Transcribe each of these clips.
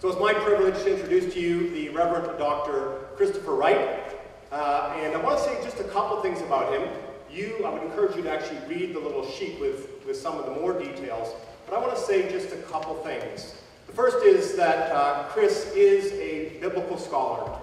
So it's my privilege to introduce to you the Reverend Dr. Christopher Wright. Uh, and I want to say just a couple things about him. You, I would encourage you to actually read the little sheet with, with some of the more details. But I want to say just a couple things. The first is that uh, Chris is a biblical scholar.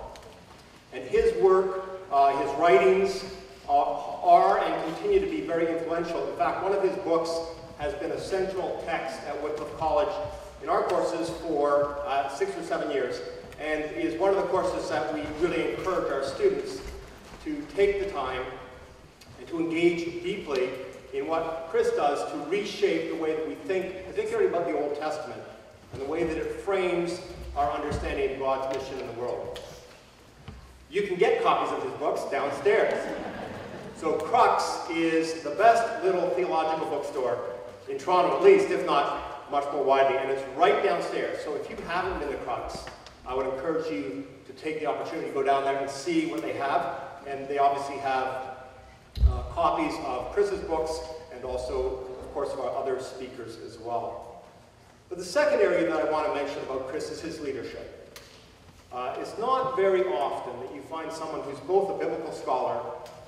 And his work, uh, his writings, are, are and continue to be very influential. In fact, one of his books has been a central text at Wycliffe College in our courses for uh, six or seven years and is one of the courses that we really encourage our students to take the time and to engage deeply in what Chris does to reshape the way that we think, particularly about the Old Testament, and the way that it frames our understanding of God's mission in the world. You can get copies of his books downstairs. So Crux is the best little theological bookstore in Toronto, at least, if not much more widely, and it's right downstairs. So if you haven't been to Crux, I would encourage you to take the opportunity to go down there and see what they have. And they obviously have uh, copies of Chris's books and also, of course, of our other speakers as well. But the second area that I want to mention about Chris is his leadership. Uh, it's not very often that you find someone who's both a biblical scholar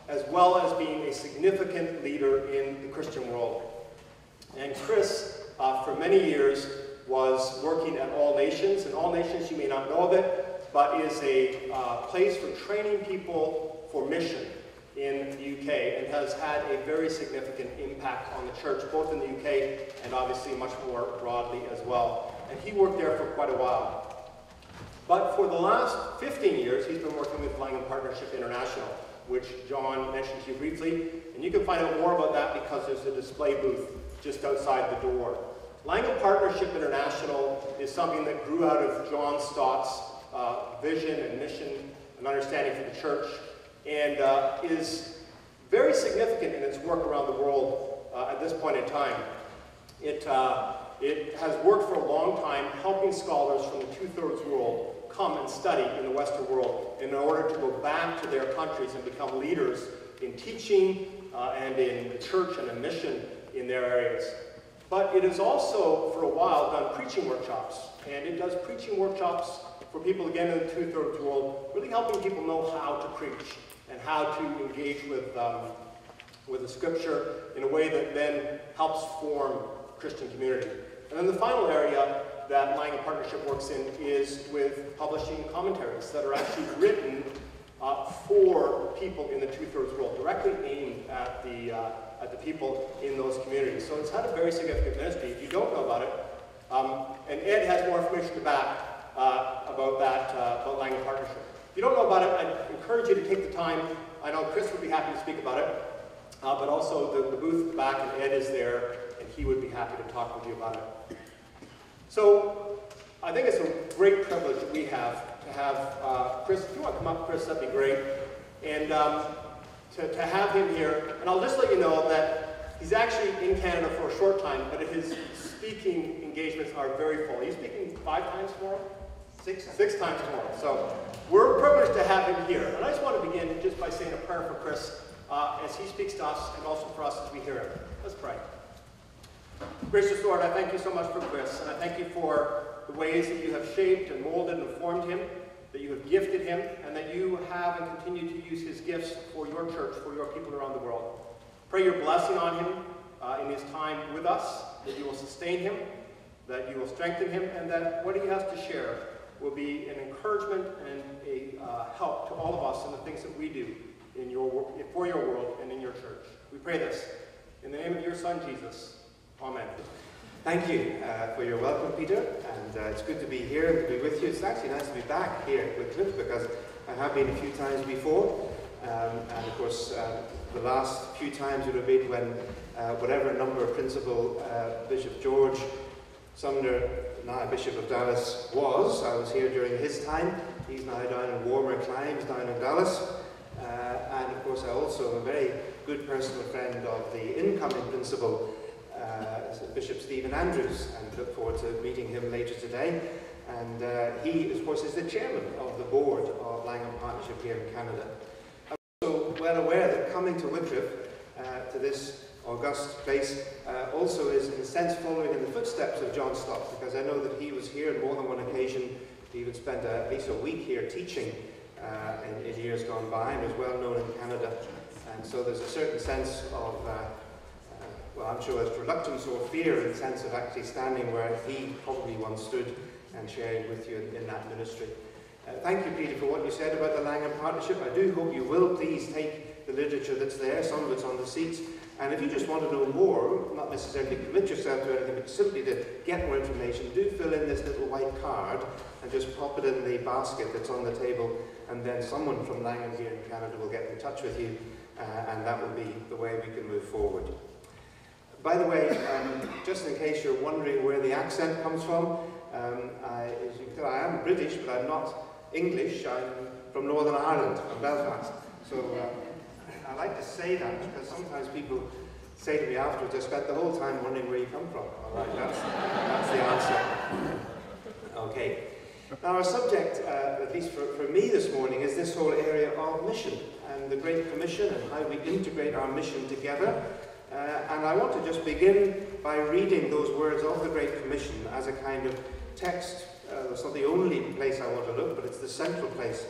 as well as being a significant leader in the Christian world. And Chris, uh, for many years, was working at All Nations. And All Nations, you may not know of it, but is a uh, place for training people for mission in the UK and has had a very significant impact on the church, both in the UK and obviously much more broadly as well. And he worked there for quite a while. But for the last 15 years, he's been working with Langham Partnership International, which John mentioned to you briefly. And you can find out more about that because there's a display booth just outside the door. Langham Partnership International is something that grew out of John Stott's uh, vision and mission and understanding for the church and uh, is very significant in its work around the world uh, at this point in time. It, uh, it has worked for a long time helping scholars from the two-thirds world come and study in the Western world in order to go back to their countries and become leaders in teaching uh, and in the church and in mission in their areas. But it has also, for a while, done preaching workshops. And it does preaching workshops for people, again, in the two-thirds world, really helping people know how to preach and how to engage with, um, with the scripture in a way that then helps form Christian community. And then the final area that Langham Partnership works in is with publishing commentaries that are actually written uh, for people in the two-thirds world, directly aimed at the, uh, at the people in those communities. So it's had a very significant ministry. If you don't know about it, um, and Ed has more information back uh, about that, uh, about Langham Partnership. If you don't know about it, I encourage you to take the time. I know Chris would be happy to speak about it, uh, but also the, the booth back, and Ed is there, and he would be happy to talk with you about it. So I think it's a great privilege we have to have uh, Chris. If you want to come up, Chris, that'd be great. And um, to, to have him here. And I'll just let you know that he's actually in Canada for a short time, but his speaking engagements are very full. He's speaking five times tomorrow? Six? Six times tomorrow. So we're privileged to have him here. And I just want to begin just by saying a prayer for Chris uh, as he speaks to us and also for us as we hear him. Let's pray. Gracious Lord, I thank you so much for Chris, and I thank you for the ways that you have shaped and molded and formed him, that you have gifted him, and that you have and continue to use his gifts for your church, for your people around the world. Pray your blessing on him uh, in his time with us, that you will sustain him, that you will strengthen him, and that what he has to share will be an encouragement and a uh, help to all of us in the things that we do in your, for your world and in your church. We pray this in the name of your Son, Jesus. Amen. Thank you uh, for your welcome, Peter, and uh, it's good to be here and to be with you. It's actually nice to be back here with Wycliffe because I have been a few times before, um, and of course, uh, the last few times would have been when uh, whatever number of Principal uh, Bishop George Sumner, now Bishop of Dallas, was. I was here during his time. He's now down in warmer climes down in Dallas. Uh, and of course, I also am a very good personal friend of the incoming principal, uh, Bishop Stephen Andrews, and look forward to meeting him later today. And uh, he, of course, is the chairman of the board of Langham Partnership here in Canada. I'm also well aware that coming to Wycliffe, uh, to this august place, uh, also is in a sense following in the footsteps of John Stott, because I know that he was here on more than one occasion he even spent a, at least a week here teaching uh, in, in, years gone by and was well known in Canada. And so there's a certain sense of, uh, uh, well, I'm sure there's reluctance or fear in the sense of actually standing where he probably once stood and sharing with you in, in that ministry. Uh, thank you, Peter, for what you said about the Langham Partnership. I do hope you will please take the literature that's there. Some of it's on the seats. And if you just want to know more, not necessarily commit yourself to anything, but simply to get more information, do fill in this little white card and just pop it in the basket that's on the table, and then someone from Langham here in Canada will get in touch with you, uh, and that will be the way we can move forward. By the way, um, just in case you're wondering where the accent comes from, um, I, as you can tell, I am British, but I'm not English. I'm from Northern Ireland, from Belfast. So. Uh, I like to say that because sometimes people say to me afterwards, I spent the whole time wondering where you come from. All right, that's, that's the answer. Okay. Now our subject, uh, at least for, for me this morning, is this whole area of mission and the Great Commission and how we integrate our mission together. Uh, and I want to just begin by reading those words of the Great Commission as a kind of text. Uh, it's not the only place I want to look, but it's the central place.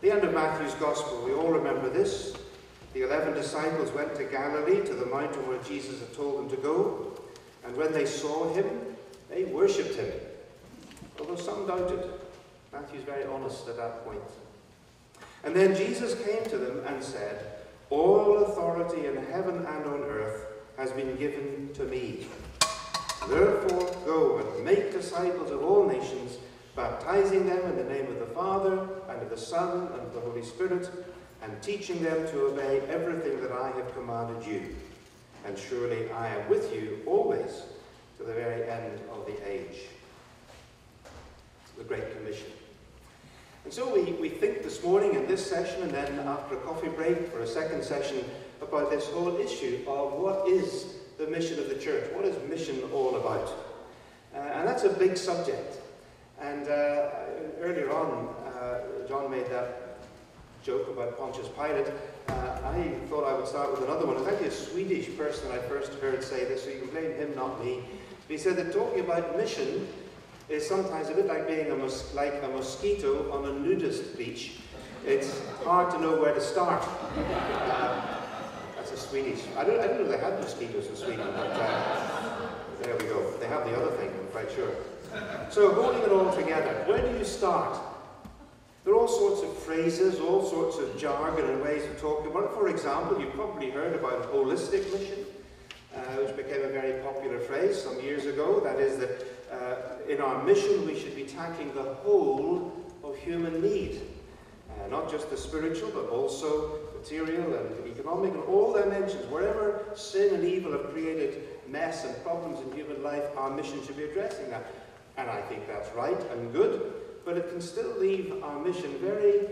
The end of Matthew's Gospel, we all remember this. The eleven disciples went to Galilee, to the mountain where Jesus had told them to go, and when they saw him, they worshipped him, although some doubted. Matthew's very honest at that point. And then Jesus came to them and said, All authority in heaven and on earth has been given to me. Therefore, go and make disciples of all nations, baptizing them in the name of the Father, and of the Son, and of the Holy Spirit, and teaching them to obey everything that I have commanded you. And surely I am with you always to the very end of the age. The Great Commission. And so we, we think this morning in this session and then after a coffee break for a second session about this whole issue of what is the mission of the church? What is mission all about? Uh, and that's a big subject. And uh, earlier on, uh, John made that joke about Pontius Pilate, uh, I thought I would start with another one. It's actually a Swedish person I first heard say this, so you can blame him, not me. But he said that talking about mission is sometimes a bit like being a like a mosquito on a nudist beach. It's hard to know where to start. A Swedish. I don't, I don't know they had mosquitoes in Sweden, but uh, there we go. They have the other thing, I'm quite sure. So holding it all together, where do you start? There are all sorts of phrases, all sorts of jargon and ways of talking about it. For example, you've probably heard about holistic mission, uh, which became a very popular phrase some years ago. That is that uh, in our mission we should be tackling the whole of human need. Uh, not just the spiritual, but also material and economic and all dimensions. Wherever sin and evil have created mess and problems in human life, our mission should be addressing that. And I think that's right and good but it can still leave our mission very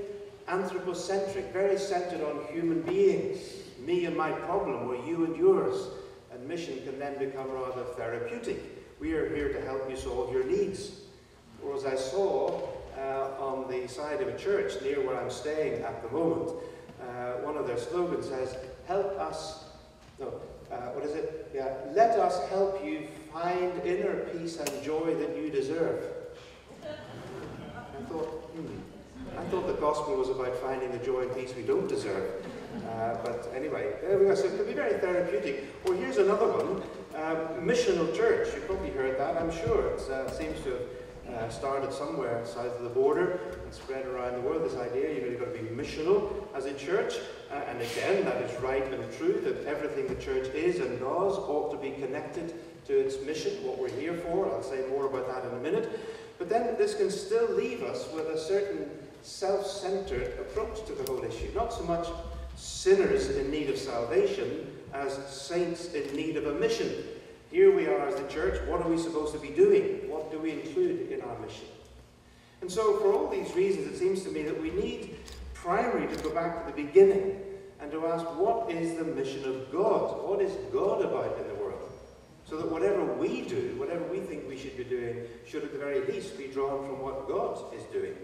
anthropocentric, very centered on human beings. Me and my problem, or you and yours. And mission can then become rather therapeutic. We are here to help you solve your needs. Or as I saw uh, on the side of a church near where I'm staying at the moment, uh, one of their slogans says, help us, no, uh, what is it? Yeah, let us help you find inner peace and joy that you deserve I thought, hmm, I thought the gospel was about finding the joy and peace we don't deserve. Uh, but anyway, there we go. So it can be very therapeutic. Well, here's another one. Um, missional church. You've probably heard that, I'm sure. It uh, seems to have uh, started somewhere south of the border and spread around the world. This idea, you know, you've got to be missional as a church. Uh, and again, that is right and true, that everything the church is and does ought to be connected to its mission, what we're here for. I'll say more about that in a minute. But then this can still leave us with a certain self-centered approach to the whole issue. Not so much sinners in need of salvation as saints in need of a mission. Here we are as the church. What are we supposed to be doing? Do we include in our mission? And so for all these reasons, it seems to me that we need primarily to go back to the beginning and to ask, what is the mission of God? What is God about in the world? so that whatever we do, whatever we think we should be doing, should at the very least be drawn from what God is doing.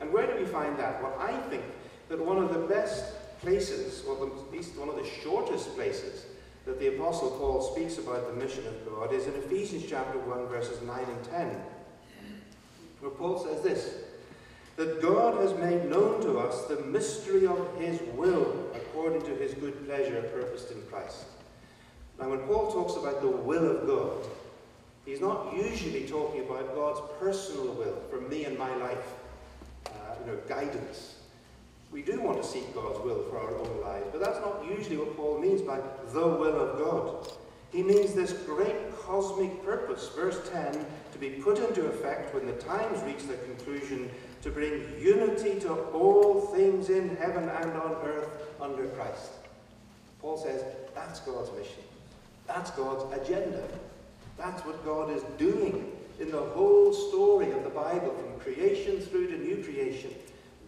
And where do we find that? Well, I think that one of the best places, or at least one of the shortest places, that the Apostle Paul speaks about the mission of God is in Ephesians chapter 1, verses 9 and 10, where Paul says this that God has made known to us the mystery of his will according to his good pleasure purposed in Christ. Now, when Paul talks about the will of God, he's not usually talking about God's personal will for me and my life, uh, you know, guidance. We do want to seek God's will for our own lives, but that's not usually what Paul means by the will of God. He means this great cosmic purpose, verse 10, to be put into effect when the times reach their conclusion to bring unity to all things in heaven and on earth under Christ. Paul says that's God's mission. That's God's agenda. That's what God is doing in the whole story of the Bible, from creation through to new creation.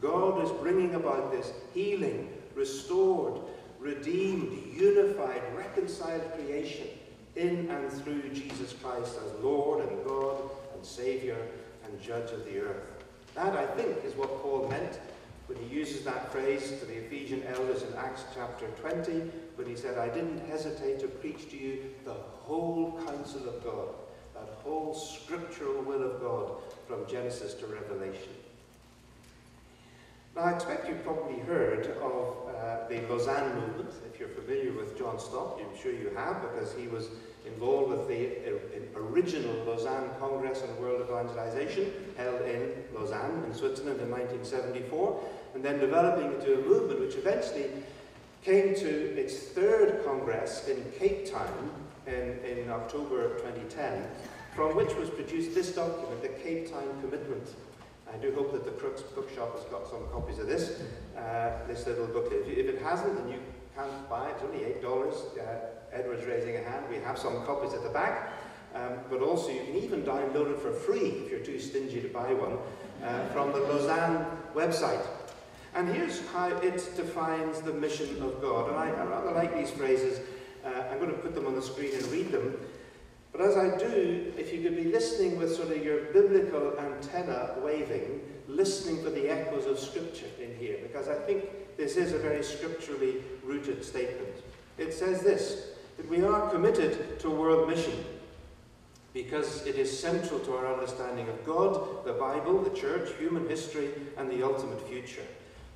God is bringing about this healing, restored, redeemed, unified, reconciled creation in and through Jesus Christ as Lord and God and Saviour and Judge of the earth. That, I think, is what Paul meant when he uses that phrase to the Ephesian elders in Acts chapter 20, when he said, I didn't hesitate to preach to you the whole counsel of God, that whole scriptural will of God from Genesis to Revelation. Now, I expect you've probably heard of uh, the Lausanne movement. If you're familiar with John Stott, I'm sure you have, because he was involved with the uh, original Lausanne Congress on World Evangelization, held in Lausanne in Switzerland in 1974, and then developing into a movement which eventually came to its third Congress in Cape Town in, in October 2010, from which was produced this document, the Cape Town Commitment. I do hope that the Crux Bookshop has got some copies of this, uh, this little booklet. If, it hasn't, then you can't buy it. It's only $8. Uh, Edward's raising a hand. We have some copies at the back. Um, but also you can even download it for free if you're too stingy to buy one uh, from the Lausanne website. And here's how it defines the mission of God. And I, I rather like these phrases. Uh, I'm going to put them on the screen and read them. But as I do, if you could be listening with sort of your biblical antenna waving, listening for the echoes of Scripture in here, because I think this is a very scripturally rooted statement. It says this that we are committed to world mission because it is central to our understanding of God, the Bible, the church, human history, and the ultimate future.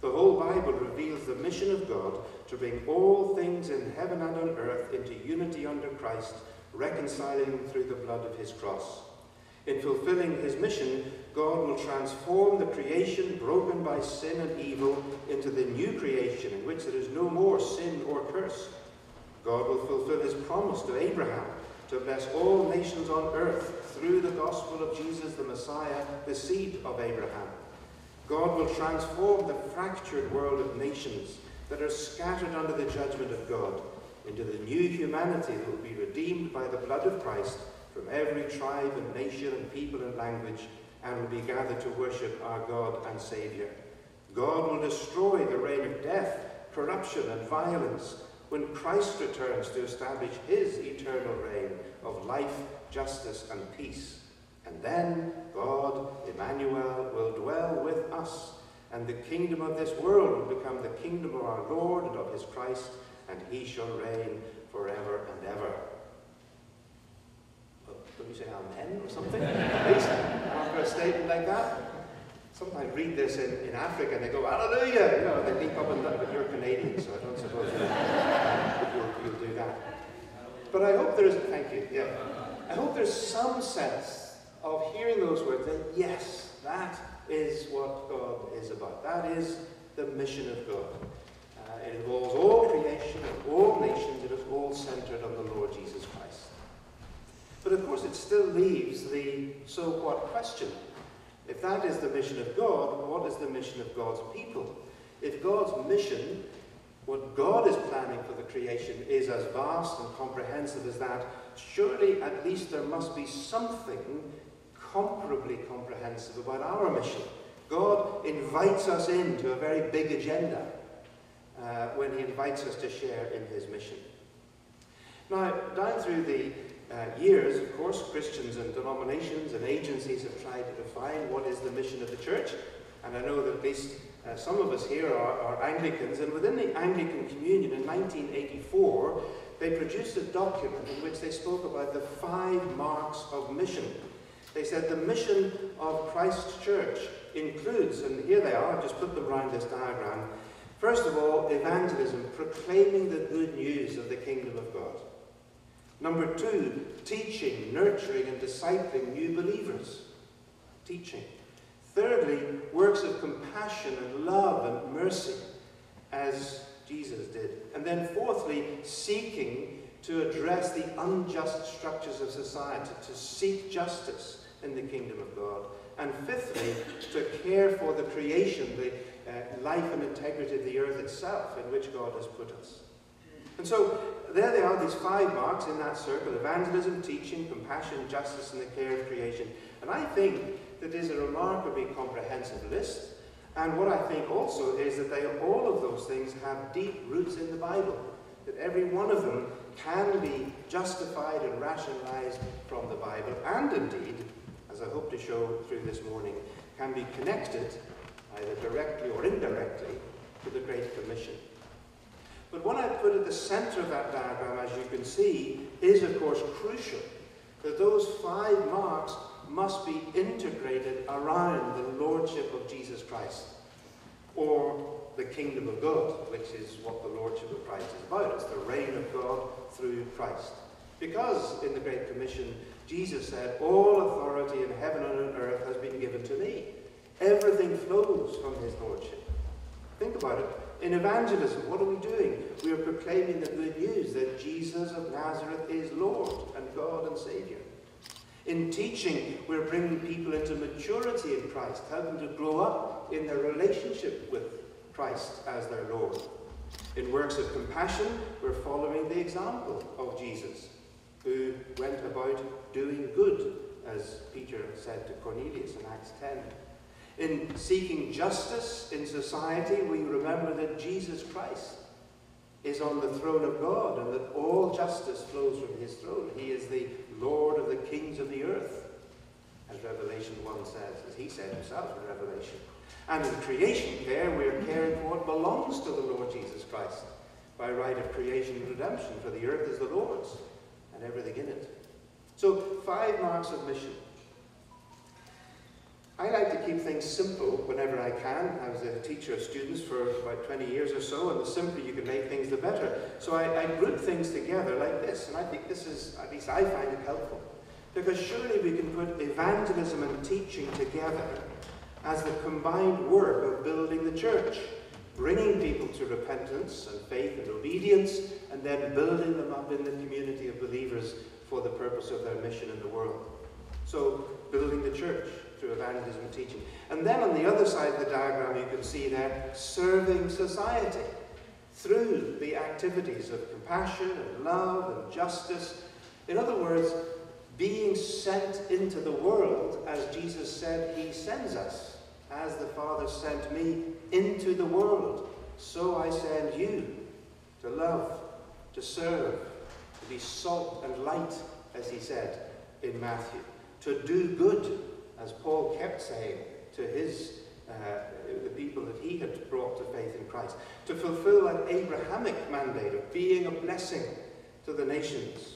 The whole Bible reveals the mission of God to bring all things in heaven and on earth into unity under Christ, reconciling through the blood of his cross. In fulfilling his mission, God will transform the creation broken by sin and evil into the new creation in which there is no more sin or curse. God will fulfill his promise to Abraham to bless all nations on earth through the gospel of Jesus the Messiah, the seed of Abraham. God will transform the fractured world of nations that are scattered under the judgment of God into the new humanity that will be redeemed by the blood of Christ from every tribe and nation and people and language and will be gathered to worship our God and Saviour. God will destroy the reign of death, corruption and violence when Christ returns to establish his eternal reign of life, justice, and peace. And then God, Emmanuel, will dwell with us, and the kingdom of this world will become the kingdom of our Lord and of his Christ, and he shall reign forever and ever. Well, don't you say amen or something? At least after a statement like that? sometimes I read this in, in Africa and they go, Hallelujah! You know, they leap up and down, but you're Canadian, so I don't suppose you'll, you'll, do that. But I hope there's, thank you, yeah. I hope there's some sense of hearing those words that, yes, that is what God is about. That is the mission of God. It involves all creation and all nations. It is all centered on the Lord Jesus Christ. But of course, it still leaves the so what question. If that is the mission of God, what is the mission of God's people? If God's mission, what God is planning for the creation, is as vast and comprehensive as that, surely at least there must be something comparably comprehensive about our mission. God invites us into a very big agenda uh, when he invites us to share in his mission. Now, down through the uh, years, of course, Christians and denominations and agencies have tried to define what is the mission of the church. And I know that at least uh, some of us here are, are, Anglicans. And within the Anglican Communion in 1984, they produced a document in which they spoke about the five marks of mission. They said the mission of Christ's church includes, and here they are, I've just put them around this diagram. First of all, evangelism, proclaiming the good news of the kingdom of God. Number two, teaching, nurturing, and discipling new believers. Teaching. Thirdly, works of compassion and love and mercy, as Jesus did. And then fourthly, seeking to address the unjust structures of society, to seek justice in the kingdom of God. And fifthly, to care for the creation, the uh, life and integrity of the earth itself in which God has put us. And so there they are, these five marks in that circle evangelism, teaching, compassion, justice, and the care of creation. And I think that is a remarkably comprehensive list. And what I think also is that they, all of those things have deep roots in the Bible. That every one of them can be justified and rationalized from the Bible, and indeed, as I hope to show through this morning, can be connected, either directly or indirectly, to the Great Commission. But what I put at the center of that diagram, as you can see, is of course crucial. That those five marks must be integrated around the Lordship of Jesus Christ, or the kingdom of God, which is what the Lordship of Christ is about. It's the reign of God through Christ. Because in the Great Commission, Jesus said, All authority in heaven and on earth has been given to me. Everything flows from his Lordship. Think about it. In evangelism, what are we doing? We are proclaiming the good news that Jesus of Nazareth is Lord and God and Saviour. In teaching, we're bringing people into maturity in Christ, helping to grow up in their relationship with Christ as their Lord. In works of compassion, we're following the example of Jesus, who went about doing good, as Peter said to Cornelius in Acts 10. In seeking justice in society, we remember that Jesus Christ is on the throne of God and that all justice flows from his throne. He is the Lord of the kings of the earth, as Revelation 1 says, as he said himself in Revelation. And in creation care, we are caring for what belongs to the Lord Jesus Christ by right of creation and redemption, for the earth is the Lord's and everything in it. So, five marks of mission. I like to keep things simple whenever I can. I was a teacher of students for about 20 years or so, and the simpler you can make things, the better. So I, I group things together like this, and I think this is, at least I find it helpful. Because surely we can put evangelism and teaching together as the combined work of building the church, bringing people to repentance and faith and obedience, and then building them up in the community of believers for the purpose of their mission in the world. So, building the church through evangelism and teaching. And then on the other side of the diagram, you can see there serving society through the activities of compassion and love and justice. In other words, being sent into the world as Jesus said he sends us. As the Father sent me into the world, so I send you to love, to serve, to be salt and light, as he said in Matthew, to do good as Paul kept saying to his uh, the people that he had brought to faith in Christ, to fulfill an Abrahamic mandate of being a blessing to the nations,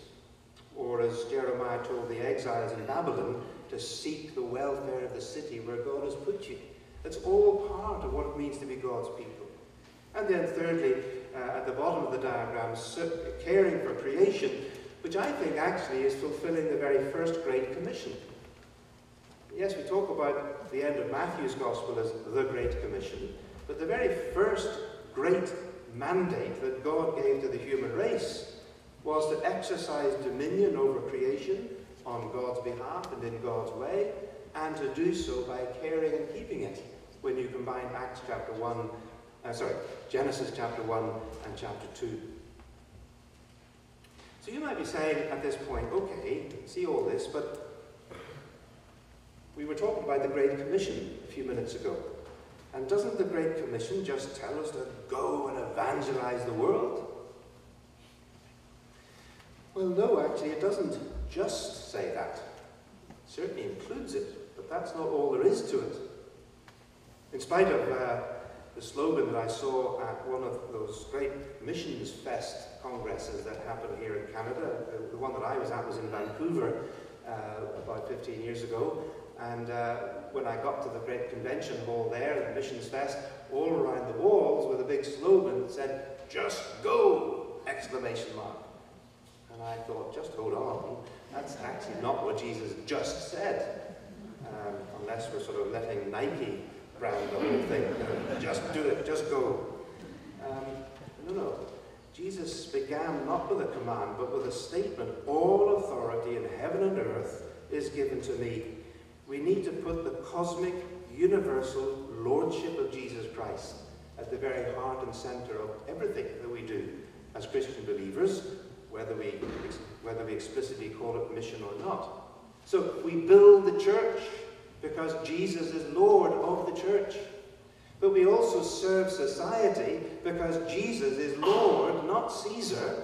or as Jeremiah told the exiles in Babylon, to seek the welfare of the city where God has put you. That's all part of what it means to be God's people. And then thirdly, uh, at the bottom of the diagram, caring for creation, which I think actually is fulfilling the very first Great Commission. Yes, we talk about the end of Matthew's Gospel as the Great Commission, but the very first great mandate that God gave to the human race was to exercise dominion over creation on God's behalf and in God's way, and to do so by caring and keeping it. When you combine Acts chapter 1, uh, sorry, Genesis chapter 1 and chapter 2. So you might be saying at this point, okay, see all this, but we were talking about the Great Commission a few minutes ago. And doesn't the Great Commission just tell us to go and evangelize the world? Well, no, actually, it doesn't just say that. It certainly includes it, but that's not all there is to it. In spite of uh, the slogan that I saw at one of those great Missions Fest congresses that happened here in Canada, the one that I was at was in Vancouver, uh, about 15 years ago. And uh, when I got to the great convention hall there, the Missions Fest, all around the walls with a big slogan that said, just go! Exclamation mark. And I thought, just hold on. That's actually not what Jesus just said. Um, unless we're sort of letting Nike brand the whole thing. just do it, just go. Um, no, no. Jesus began not with a command, but with a statement All authority in heaven and earth is given to me. We need to put the cosmic, universal lordship of Jesus Christ at the very heart and center of everything that we do as Christian believers, whether we, whether we explicitly call it mission or not. So we build the church because Jesus is Lord of the church. But we also serve society because Jesus is Lord, not Caesar,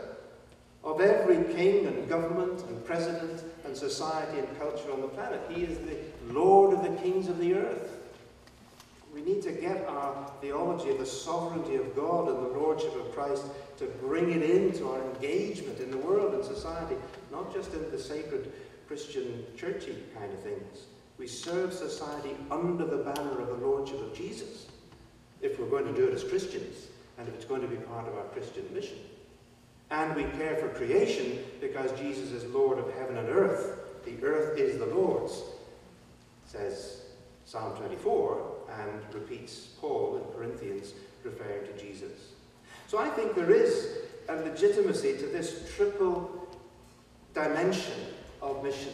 of every king and government and president and society and culture on the planet. He is the Lord of the kings of the earth. We need to get our theology of the sovereignty of God and the lordship of Christ to bring it into our engagement in the world and society, not just in the sacred Christian churchy kind of things. We serve society under the banner of the lordship of Jesus if we're going to do it as Christians and if it's going to be part of our Christian mission. And we care for creation because Jesus is Lord of heaven and earth. The earth is the Lord's, says Psalm 24, and repeats Paul in Corinthians, referring to Jesus. So I think there is a legitimacy to this triple dimension of mission.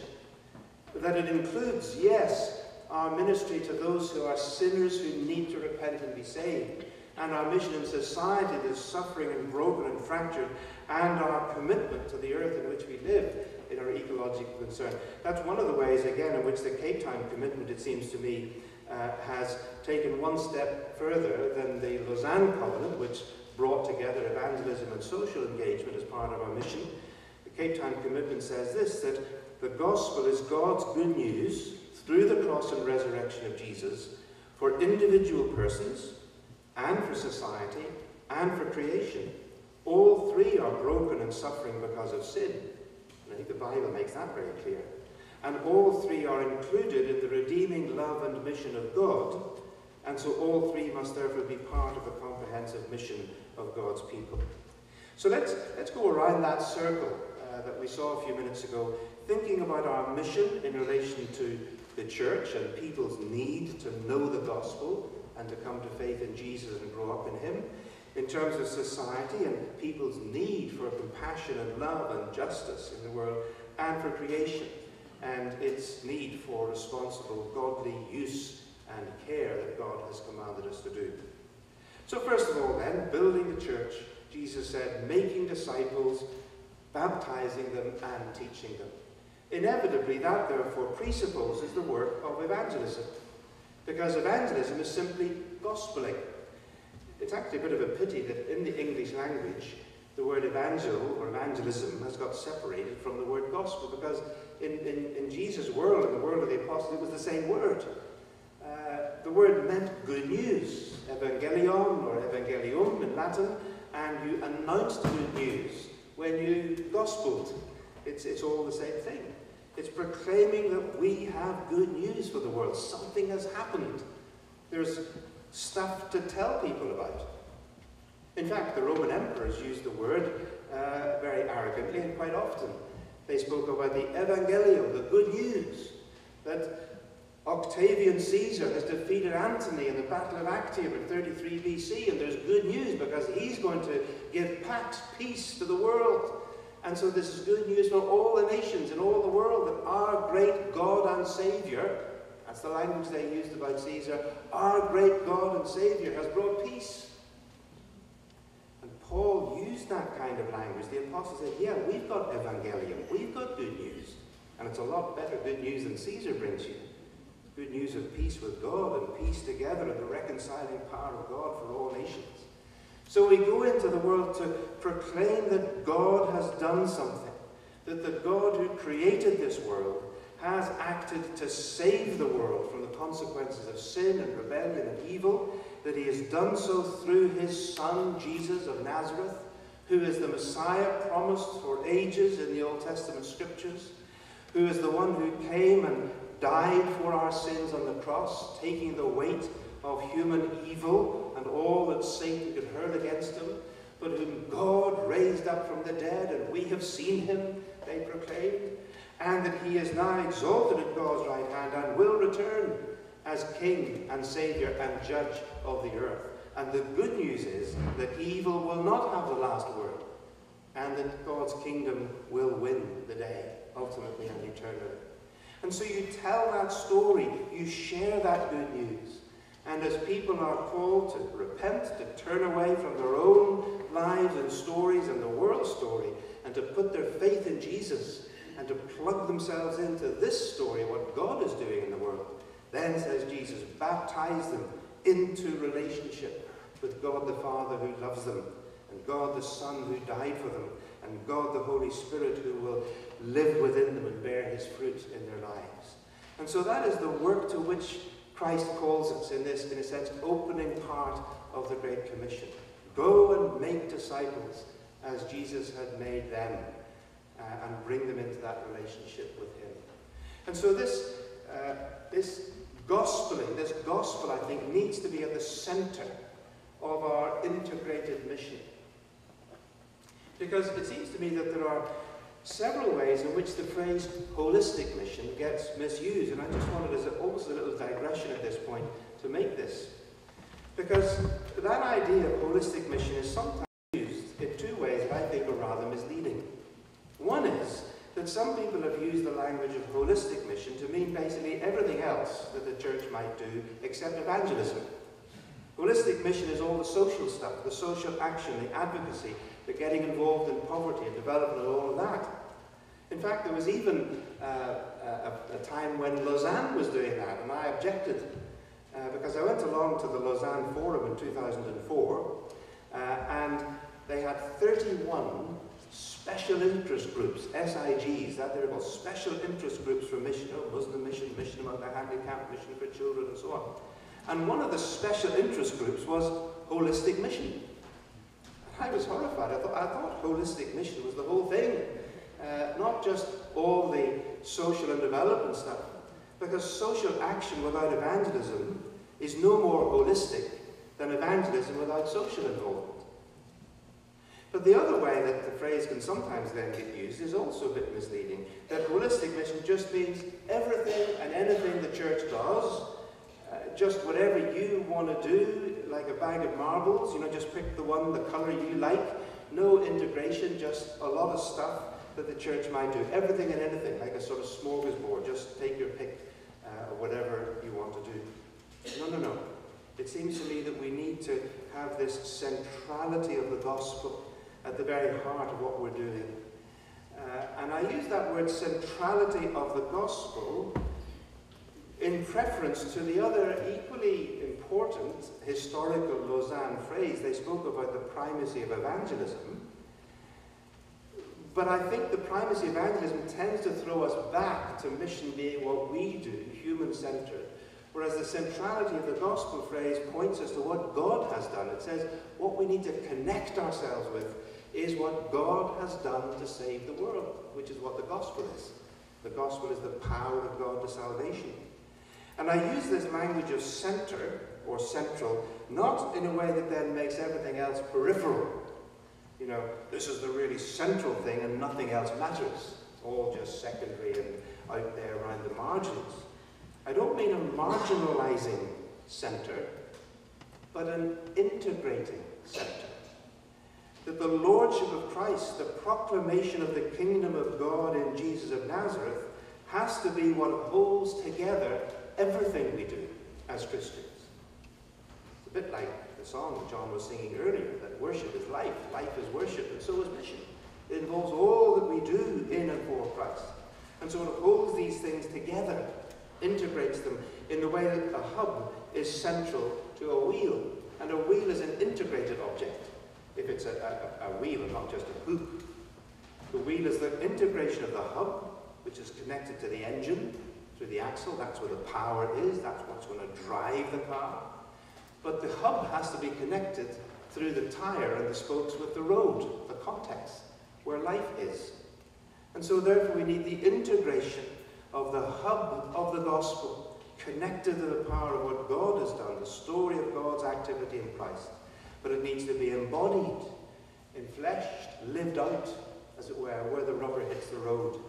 That it includes, yes, our ministry to those who are sinners who need to repent and be saved, and our mission in society that's suffering and broken and fractured, and our commitment to the earth in which we live in our ecological concern. That's one of the ways, again, in which the Cape Town commitment, it seems to me, uh, has taken one step further than the Lausanne Covenant, which brought together evangelism and social engagement as part of our mission. The Cape Town commitment says this, that the gospel is God's good news through the cross and resurrection of Jesus for individual persons and for society and for creation. All three are broken and suffering because of sin. I think the Bible makes that very clear. And all three are included in the redeeming love and mission of God. And so all three must therefore be part of the comprehensive mission of God's people. So let's, let's go around that circle uh, that we saw a few minutes ago, thinking about our mission in relation to the church and people's need to know the gospel and to come to faith in Jesus and grow up in him. In terms of society and people's need for compassion and love and justice in the world, and for creation and its need for responsible godly use and care that God has commanded us to do. So first of all then, building the church, Jesus said, making disciples, baptizing them and teaching them. Inevitably, that therefore presupposes the work of evangelism, because evangelism is simply gospeling. It's actually a bit of a pity that in the English language, the word evangel or evangelism has got separated from the word gospel, because in, in, in Jesus' world, in the world of the apostles, it was the same word. Uh, the word meant good news, evangelion or evangelium in Latin, and you announced good news when you gospeled. It's, it's all the same thing. It's proclaiming that we have good news for the world. Something has happened. There's stuff to tell people about. In fact, the Roman emperors used the word uh, very arrogantly and quite often. They spoke about the Evangelium, the good news, that Octavian Caesar has defeated Antony in the Battle of Actium in 33 BC, and there's good news because he's going to give pax peace to the world. And so this is good news for all the nations in all the world that our great God and Saviour, that's the language they used about Caesar, our great God and Saviour has brought peace. And Paul used that kind of language. The apostle said, yeah, we've got evangelium, we've got good news. And it's a lot better good news than Caesar brings you. Good news of peace with God and peace together and the reconciling power of God for all nations. So we go into the world to proclaim that God has done something, that the God who created this world has acted to save the world from the consequences of sin and rebellion and evil, that he has done so through his Son, Jesus of Nazareth, who is the Messiah promised for ages in the Old Testament scriptures, who is the one who came and died for our sins on the cross, taking the weight of human evil and all that Satan could hurl against him, but whom God raised up from the dead, and we have seen him, they proclaimed, and that he is now exalted at God's right hand and will return as King and Saviour and Judge of the earth. And the good news is that evil will not have the last word, and that God's kingdom will win the day, ultimately and eternally. And so you tell that story, you share that good news. And as people are called to repent, to turn away from their own lives and stories and the world's story, and to put their faith in Jesus, and to plug themselves into this story, what God is doing in the world, then, says Jesus, baptize them into relationship with God the Father who loves them, and God the Son who died for them, and God the Holy Spirit who will live within them and bear his fruit in their lives. And so that is the work to which Christ calls us in this, in a sense, opening part of the Great Commission. Go and make disciples as Jesus had made them uh, and bring them into that relationship with him. And so this, uh, this gospeling, this gospel, I think, needs to be at the center of our integrated mission. Because it seems to me that there are several ways in which the phrase holistic mission gets misused. And I just wanted, as a, almost a little digression at this point, to make this. Because that idea of holistic mission is sometimes used in two ways that I think are rather misleading. One is that some people have used the language of holistic mission to mean basically everything else that the church might do except evangelism. Holistic mission is all the social stuff, the social action, the advocacy, the getting involved in poverty and development and all of that. In fact, there was even uh, a, a, time when Lausanne was doing that, and I objected uh, because I went along to the Lausanne Forum in 2004, uh, and they had 31 special interest groups, SIGs, that they're called special interest groups for mission, oh, Muslim mission, mission among the handicapped, mission for children, and so on. And one of the special interest groups was holistic mission. I was horrified. I thought, I thought holistic mission was the whole thing, uh, not just all the social and development stuff. Because social action without evangelism is no more holistic than evangelism without social involvement. But the other way that the phrase can sometimes then get used is also a bit misleading. That holistic mission just means everything and anything the church does, uh, just whatever you want to do, like a bag of marbles, you know, just pick the one, the colour you like. No integration, just a lot of stuff that the church might do. Everything and anything, like a sort of smorgasbord. Just take your pick, uh, whatever you want to do. No, no, no. It seems to me that we need to have this centrality of the gospel at the very heart of what we're doing. Uh, and I use that word centrality of the gospel in preference to the other equally important historical Lausanne phrase. They spoke about the primacy of evangelism. But I think the primacy of evangelism tends to throw us back to mission being what we do, human centered. Whereas the centrality of the gospel phrase points us to what God has done. It says what we need to connect ourselves with is what God has done to save the world, which is what the gospel is. The gospel is the power of God to salvation. And I use this language of center or central, not in a way that then makes everything else peripheral. You know, this is the really central thing and nothing else matters. It's all just secondary and out there around the margins. I don't mean a marginalizing center, but an integrating center. That the Lordship of Christ, the proclamation of the kingdom of God in Jesus of Nazareth, has to be what holds together everything we do as Christians. It's a bit like the song John was singing earlier, that worship is life, life is worship, and so is mission. It involves all that we do in and for Christ. And so it holds these things together, integrates them in the way that a hub is central to a wheel. And a wheel is an integrated object, if it's a, a, a wheel and not just a hoop. The wheel is the integration of the hub, which is connected to the engine, through the axle. That's where the power is. That's what's going to drive the car. But the hub has to be connected through the tire and the spokes with the road, the context, where life is. And so, therefore, we need the integration of the hub of the gospel, connected to the power of what God has done, the story of God's activity in Christ. But it needs to be embodied, enfleshed, lived out, as it were, where the rubber hits the road,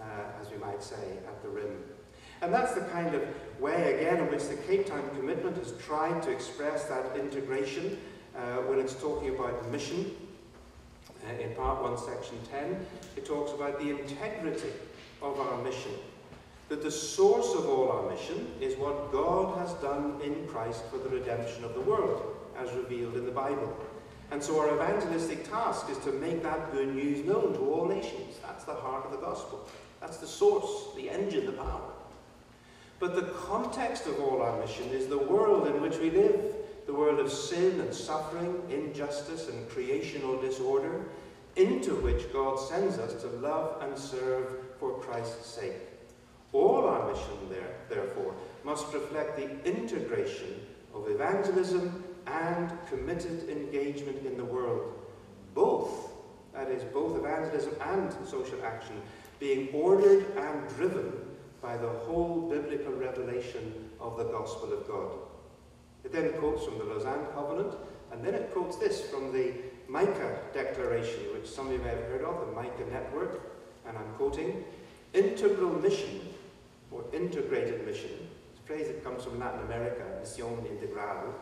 uh, as we might say, at the rim. And that's the kind of way, again, in which the Cape Town Commitment has tried to express that integration uh, when it's talking about the mission. Uh, in Part 1, Section 10, it talks about the integrity of our mission. That the source of all our mission is what God has done in Christ for the redemption of the world, as revealed in the Bible. And so our evangelistic task is to make that good news known to all nations. That's the heart of the gospel. That's the source, the engine, the power. But the context of all our mission is the world in which we live the world of sin and suffering, injustice and creational disorder, into which God sends us to love and serve for Christ's sake. All our mission there, therefore, must reflect the integration of evangelism and committed engagement in the world. Both, that is, both evangelism and social action, being ordered and driven by the whole biblical revelation of the gospel of God. It then quotes from the Lausanne Covenant, and then it quotes this from the Micah Declaration, which some of you may have heard of, the Micah Network, and I'm quoting, integral mission, or integrated mission, a phrase that comes from Latin America, Misión Integral,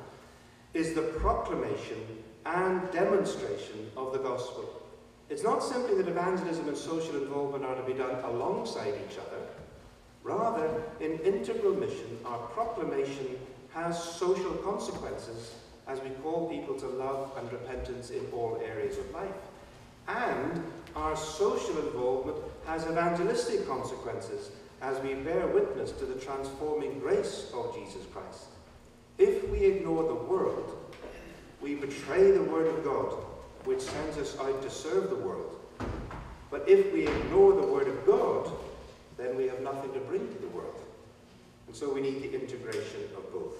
is the proclamation and demonstration of the gospel. It's not simply that evangelism and social involvement are to be done alongside each other. Rather, in integral mission, our proclamation has social consequences as we call people to love and repentance in all areas of life. And our social involvement has evangelistic consequences as we bear witness to the transforming grace of Jesus Christ. If we ignore the world, we betray the Word of God, which sends us out to serve the world. But if we ignore the Word of God, then we have nothing to bring to the world. And so we need the integration of both.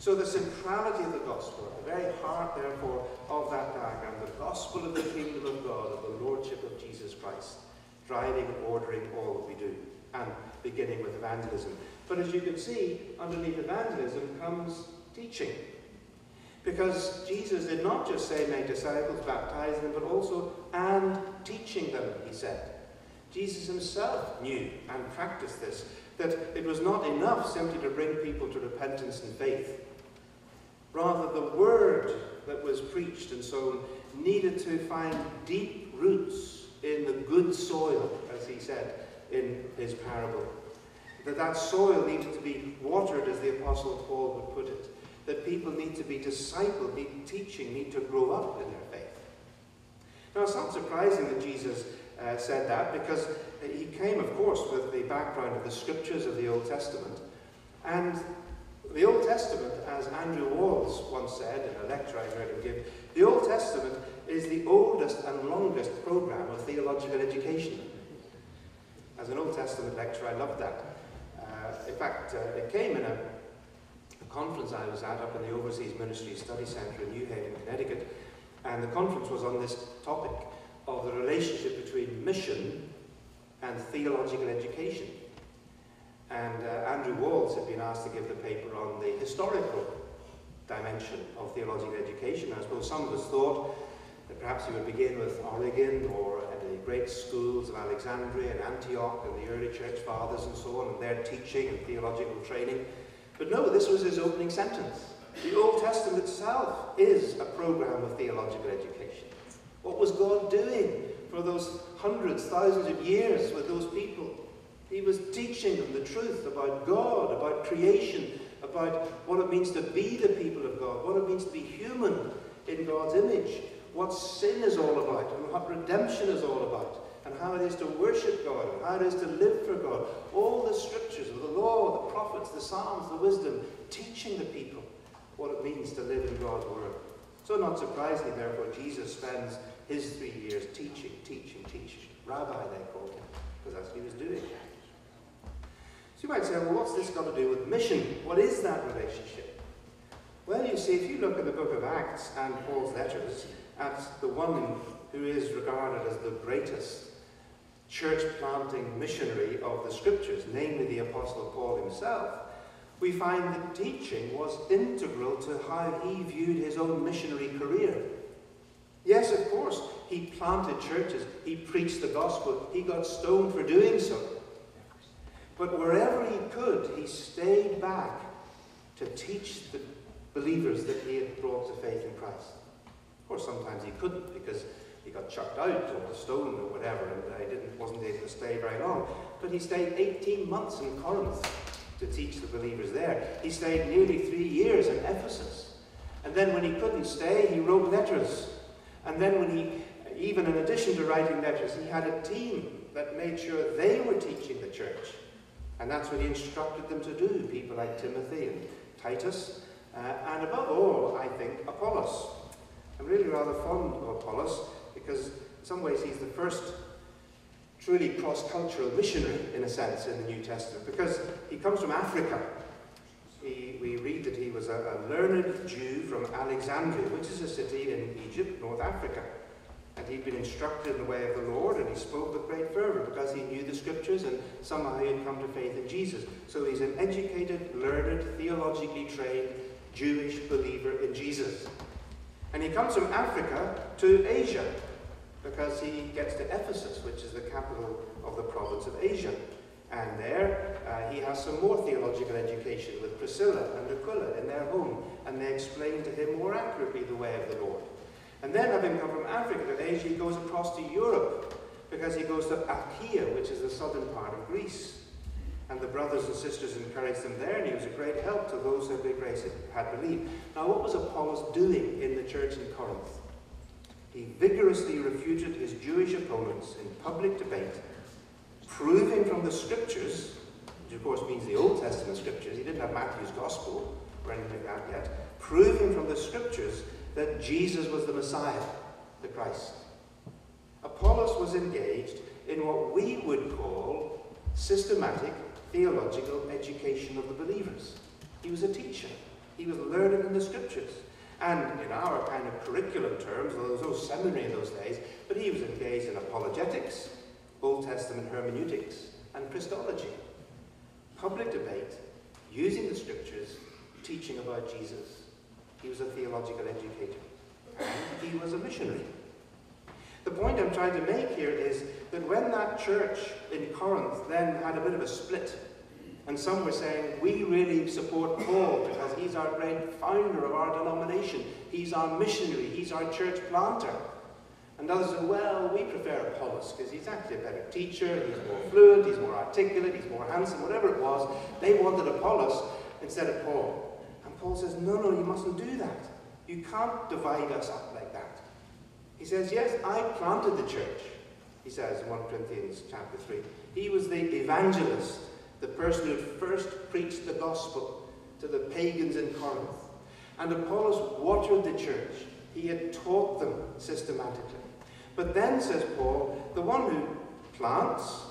So the centrality of the gospel, the very heart, therefore, of that diagram, the gospel of the kingdom of God, of the lordship of Jesus Christ, driving and ordering all that we do, and beginning with evangelism. But as you can see, underneath evangelism comes teaching. Because Jesus did not just say, make disciples, baptize them, but also, and teaching them, he said. Jesus himself knew and practiced this, that it was not enough simply to bring people to repentance and faith. Rather, the word that was preached and sown needed to find deep roots in the good soil, as he said in his parable. That that soil needed to be watered, as the Apostle Paul would put it. That people need to be discipled, need teaching, need to grow up in their faith. Now, it's not surprising that Jesus uh, said that because he came, of course, with the background of the scriptures of the Old Testament. And the Old Testament, as Andrew Walls once said in a lecture I heard him give, the Old Testament is the oldest and longest program of theological education. As an Old Testament lecturer, I loved that. In fact, uh, it came in a, a, conference I was at up in the Overseas Ministry Study Centre in New Haven, Connecticut, and the conference was on this topic of the relationship between mission and theological education. And uh, Andrew Walls had been asked to give the paper on the historical dimension of theological education. I suppose some of us thought that perhaps he would begin with Origen or great schools of Alexandria and Antioch and the early church fathers and so on, and their teaching and theological training. But no, this was his opening sentence. The Old Testament itself is a program of theological education. What was God doing for those hundreds, thousands of years with those people? He was teaching them the truth about God, about creation, about what it means to be the people of God, what it means to be human in God's image, what sin is all about, and what redemption is all about, and how it is to worship God, and how it is to live for God. All the scriptures the law, the prophets, the psalms, the wisdom, teaching the people what it means to live in God's word. So not surprisingly, therefore, Jesus spends his three years teaching, teaching, teaching. Rabbi, they called him, because that's what he was doing. So you might say, well, what's this got to do with mission? What is that relationship? Well, you see, if you look at the book of Acts and Paul's letters, at the one who is regarded as the greatest church planting missionary of the scriptures, namely the Apostle Paul himself, we find that teaching was integral to how he viewed his own missionary career. Yes, of course, he planted churches, he preached the gospel, he got stoned for doing so. But wherever he could, he stayed back to teach the believers that he had brought to faith in Christ. Of course, sometimes he couldn't because he got chucked out or stoned or whatever, and he didn't, wasn't able to stay very long. But he stayed 18 months in Corinth to teach the believers there. He stayed nearly three years in Ephesus. And then when he couldn't stay, he wrote letters. And then when he, even in addition to writing letters, he had a team that made sure they were teaching the church. And that's what he instructed them to do, people like Timothy and Titus. Uh, and above all, I think, Apollos. I'm really rather fond of Apollos because in some ways he's the first truly cross-cultural missionary, in a sense, in the New Testament, because he comes from Africa. He, we read that he was a, a learned Jew from Alexandria, which is a city in Egypt, North Africa. And he'd been instructed in the way of the Lord, and he spoke with great fervour because he knew the scriptures and somehow he had come to faith in Jesus. So he's an educated, learned, theologically trained Jewish believer in Jesus. And he comes from Africa to Asia because he gets to Ephesus, which is the capital of the province of Asia. And there uh, he has some more theological education with Priscilla and Aquila in their home, and they explain to him more accurately the way of the Lord. And then, having come from Africa to Asia, he goes across to Europe because he goes to Achaia, which is the southern part of Greece. And the brothers and sisters encouraged him there, and he was a great help to those who by grace had believed. Now, what was Apollos doing in the church in Corinth? He vigorously refuted his Jewish opponents in public debate, proving from the scriptures, which of course means the Old Testament scriptures, he didn't have Matthew's gospel or anything like that yet, proving from the scriptures that Jesus was the Messiah, the Christ. Apollos was engaged in what we would call systematic theological education of the believers. He was a teacher. He was learning in the scriptures. And in our kind of curriculum terms, there was no seminary in those days, but he was engaged in apologetics, Old Testament hermeneutics, and Christology. Public debate, using the scriptures, teaching about Jesus. He was a theological educator. And he was a missionary. The point I'm trying to make here is that when that church in Corinth then had a bit of a split, and some were saying, we really support Paul because he's our great founder of our denomination. He's our missionary. He's our church planter. And others said, well, we prefer Apollos because he's actually a better teacher. He's more fluent. He's more articulate. He's more handsome. Whatever it was, they wanted Apollos instead of Paul. And Paul says, no, no, you mustn't do that. You can't divide us up. He says, yes, I planted the church. He says in 1 Corinthians chapter 3. He was the evangelist the person who first preached the gospel to the pagans in Corinth. And Apollos watered the church. He had taught them systematically. But then, says Paul, the one who plants,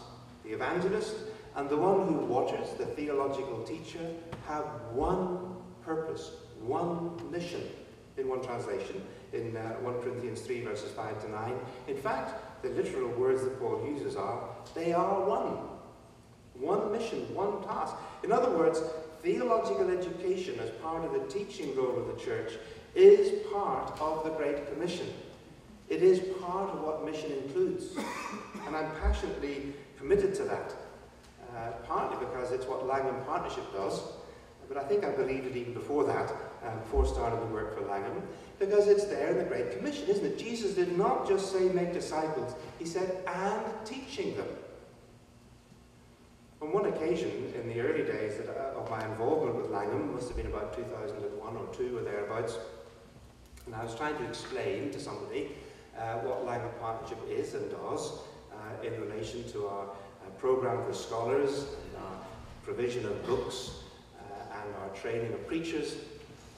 the evangelist, and the one who waters, the theological teacher, have one purpose, one mission, in one translation, in uh, 1 Corinthians 3, verses 5 to 9. In fact, the literal words that Paul uses are, they are one. One mission, one task. In other words, theological education as part of the teaching role of the church is part of the Great Commission. It is part of what mission includes. And I'm passionately committed to that, uh, partly because it's what Langham Partnership does, but I think I believed it even before that, um, starting the work for Langham, because it's there in the Great Commission, isn't it? Jesus did not just say make disciples, he said, and teaching them. On one occasion, in the early days uh, of my involvement with Langham, must have been about 2001 or 2 or thereabouts, and I was trying to explain to somebody uh, what Langham Partnership is and does uh, in relation to our uh, program for scholars, and our provision of books, uh, and our training of preachers.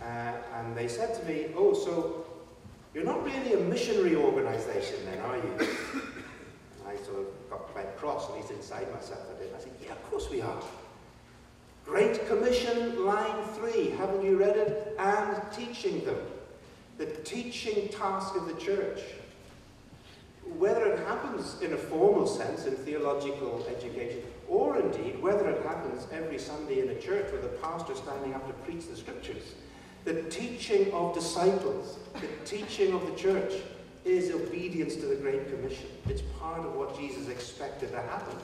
Uh, and they said to me, oh, so you're not really a missionary organization then, are you? and I sort of got quite cross, at least inside myself I did. I said, yeah, of course we are. Great Commission, line three, haven't you read it? And teaching them. The teaching task of the church. whether it happens in a formal sense, in theological education, or indeed whether it happens every Sunday in a church with a pastor standing up to preach the scriptures. The teaching of disciples, the teaching of the church, is obedience to the Great Commission. It's part of what Jesus expected to happen.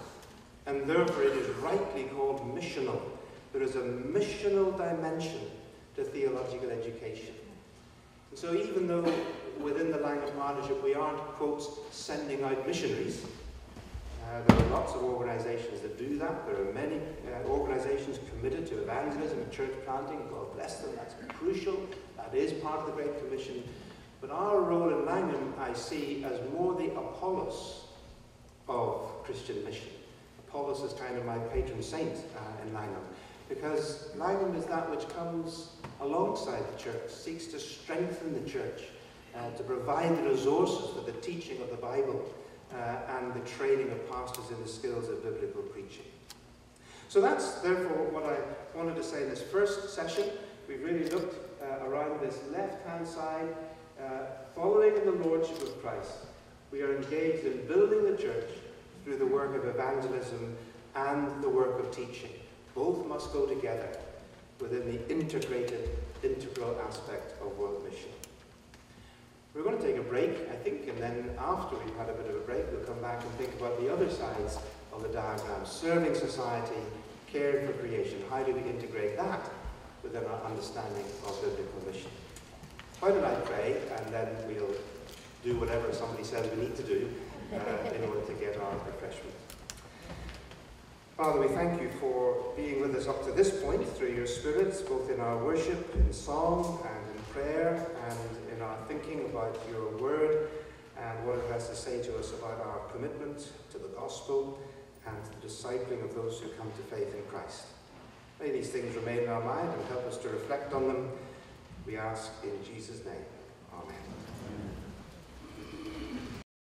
And therefore it is rightly called missional. There is a missional dimension to theological education. And so even though within the Langham Partnership we aren't, quotes, sending out missionaries, uh, there are lots of organizations that do that. There are many uh, organizations committed to evangelism and church planting. God bless them. That's crucial. That is part of the Great Commission. But our role in Langham, I see as more the Apollos of Christian mission. Apollos is kind of my patron saint uh, in Langham. Because Langham is that which comes alongside the church, seeks to strengthen the church, uh, to provide the resources for the teaching of the Bible, uh, and the training of pastors in the skills of biblical preaching. So that's therefore what I wanted to say in this first session. We've really looked uh, around this left-hand side, uh, following in the Lordship of Christ. We are engaged in building the church through the work of evangelism and the work of teaching. Both must go together within the integrated, integral aspect of world mission. We're going to take a break, I think, and then after we've had a bit of a break, we'll come back and think about the other sides of the diagram. Serving society, caring for creation. How do we integrate that within our understanding of biblical mission? Why don't I pray, and then we'll do whatever somebody says we need to do uh, in order to get our refreshment. Father, we thank you for being with us up to this point through your spirits, both in our worship, in song, and in prayer, and in our thinking about your word and what it has to say to us about our commitment to the gospel and the discipling of those who come to faith in Christ. May these things remain in our mind and help us to reflect on them, we ask in Jesus' name.